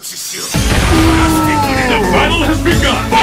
The battle has begun!